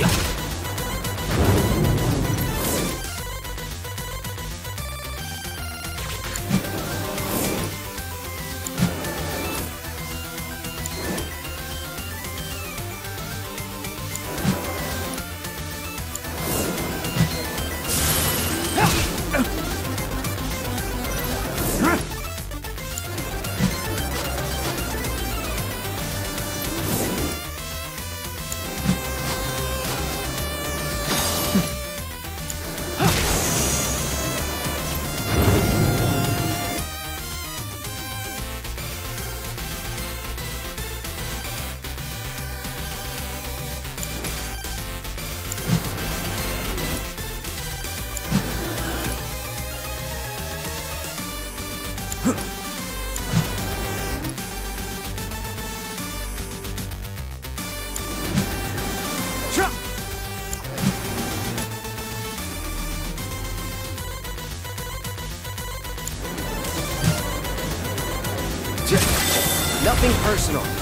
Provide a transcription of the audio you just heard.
样。Nothing personal.